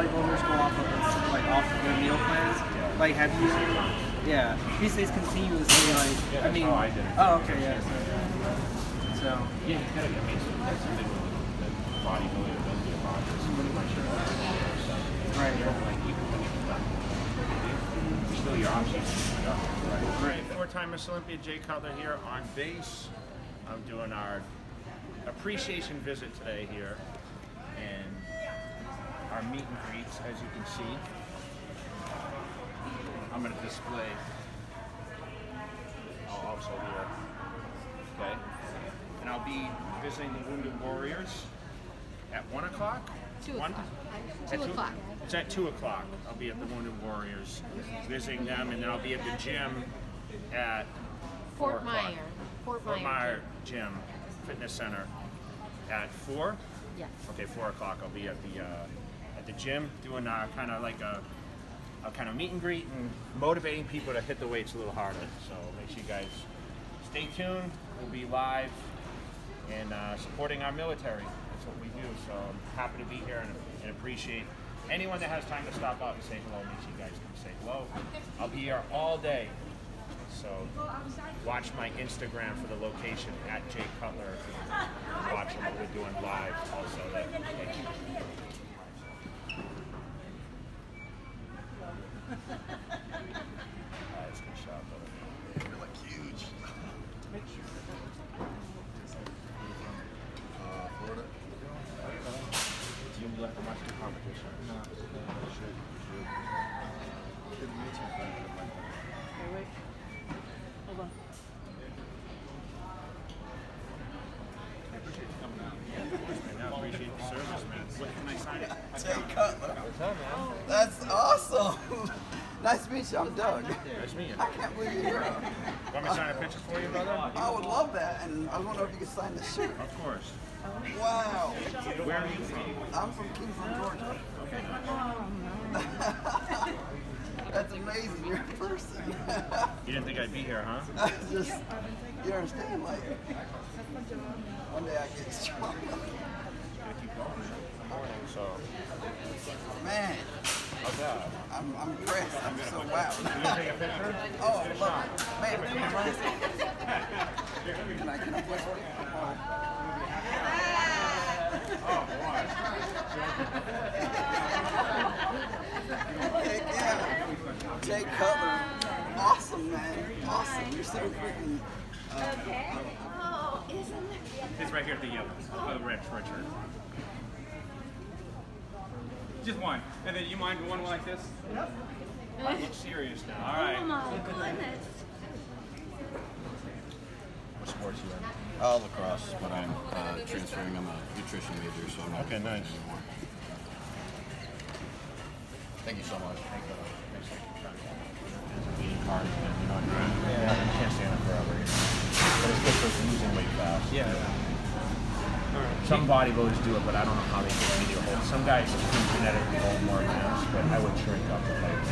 flight loaders go off of this, like off of their meal plans? Like, have you? Yeah, he stays continuously. Like, yeah, I mean, oh, I did. oh, okay, yeah. So, yeah. so yeah, he's got. That's something that bodybuilder does do a lot. Somebody might share that. Right. Four-time Mr. Olympia Jay Cutler here on base. I'm doing our appreciation visit today here, and our meet and greets, as you can see. I'm gonna display oh, also here. Okay. And I'll be visiting the Wounded Warriors at one o'clock. Two o'clock. Two o'clock. It's at two o'clock. I'll be at the Wounded Warriors, visiting them, and then I'll be at the gym at Fort. Myer. Fort Fort. Myer Gym Fitness Center at four. Yes. Okay, four o'clock. I'll be at the uh, at the gym doing uh, kind of like a, a kind of meet and greet and motivating people to hit the weights a little harder. So make sure you guys stay tuned. We'll be live and uh, supporting our military. That's what we do. So I'm happy to be here and, and appreciate anyone that has time to stop out and say hello. Make sure you guys come say hello. I'll be here all day. So watch my Instagram for the location at Jay Cutler. Watch what we're doing live also. Thank you. Uh, it's a good shot, brother. You're like huge. Uh, Florida. Do you let them watch the competition? Should, should. Good YouTube friend. wait. Hold on. I appreciate the service, man. What can I sign it? Jay Cutler. What's up, man? That's awesome. nice to meet you. I'm Doug. Nice meeting you. I can't believe you're here. Want me to sign a picture for you, brother? I would love that, and I was wondering if you could sign this shirt. Of course. Wow. Where are you from? I'm from Kingston, Georgia. That's amazing. You're in person. You didn't think I'd be here, huh? Just, you understand, like, one day I get strong. I'm, I'm impressed. I'm so wow. You gonna take a picture? Oh, I love it. Man, can I run this? Can I, can I flex for you? Oh, boy. Heck yeah. Jay Cutler. Awesome, man. Awesome. You're so freaking. Uh, Oh, isn't it? It's right here at the yellow. Oh, Rich, Richard. Just one. And then you mind one like this? Yep. I look serious now. All Oh my goodness. What sports you in? Uh, lacrosse, but I'm uh, transferring. I'm a nutrition major, so I'm not Okay, nice. anymore. Thank you so much. Eating hard. You know what I can't stand it forever. You know? But it's good for losing weight fast. Yeah. Some bodybuilders do it, but I don't know how they continue to hold. Some guys can genetically hold more mass, but I would shrink up if I was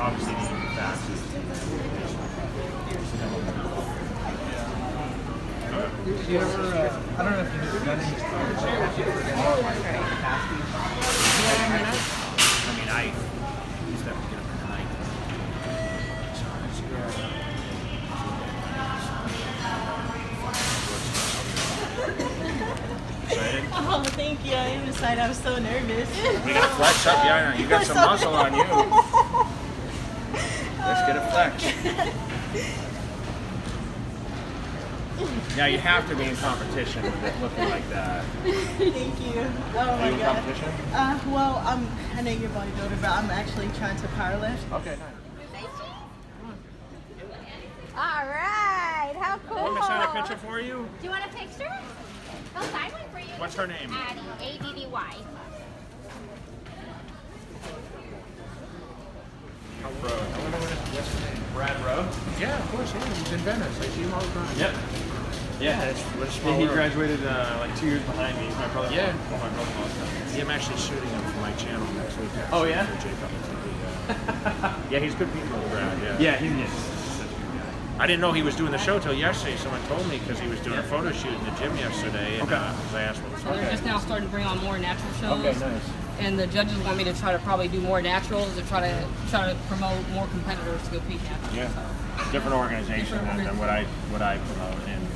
Obviously, you eat fast. Did you ever? Uh, I don't know if you've done any sports. Have you ever done like capacity? I mean, I Oh, thank you. I am excited. I was so nervous. We gotta flex up, yeah. You got some muscle on you. Let's get a flex. Now you have to be in competition with it looking like that. thank you. Oh Are my you in god. competition? Uh, well, I'm. I know you're a bodybuilder, but I'm actually trying to powerlift. Okay, nice. All right. How cool. Want me to sign a picture for you? Do you want a picture? I'll sign one for you. What's her name? Addie. A D D Y. Rowe. What's his name? Brad Rowe? Yeah, of course, yeah. He's in Venice. I see him all the time. Yep. Yeah. It's, what a Yeah, he world. graduated uh, like two years behind me. He's my brother. Yeah. Oh, my brother all. Yeah, I'm actually shooting him for my channel next week. Actually, Oh, yeah? For Jay Cutler TV, yeah. yeah, he's good people, Brad. Yeah. Yeah, he's yeah, such a good guy. I didn't know he was doing the show till yesterday. Someone told me because he was doing a photo shoot in the gym yesterday, and Okay. uh, 'cause I asked what was They're okay. just now starting to bring on more natural shows. Okay, nice. and the judges want me to try to probably do more naturals to try to try to promote more competitors to go peak naturals. Yeah. So. Different organization Different than, than what I what I promote and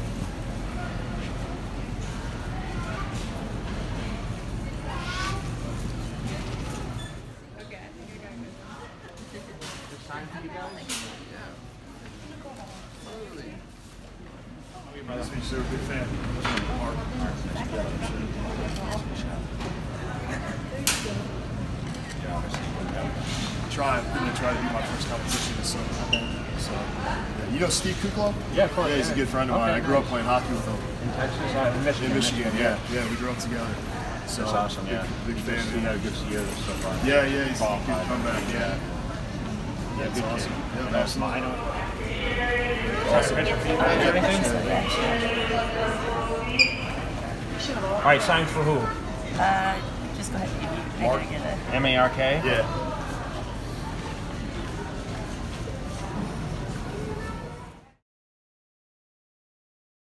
Nice to meet you, Big fan. Mark. Try. I'm gonna try to do my first competition this summer. So, yeah. you know Steve Kukla? Yeah, of course, Yeah, he's a good friend of mine. Okay, I grew up playing hockey with him in Texas, uh, in Michigan. in Michigan. Yeah, yeah, we grew up together. So, That's awesome. Big, Yeah. big fan. You know, good to see you so far. Yeah, yeah, he's a good comeback. Yeah, Yeah, That's awesome. Yeah, That's mine. Awesome. Picture for you guys or anything? All right, signs for who? Uh, just go ahead and give me. Mark? a. M A R K. Yeah.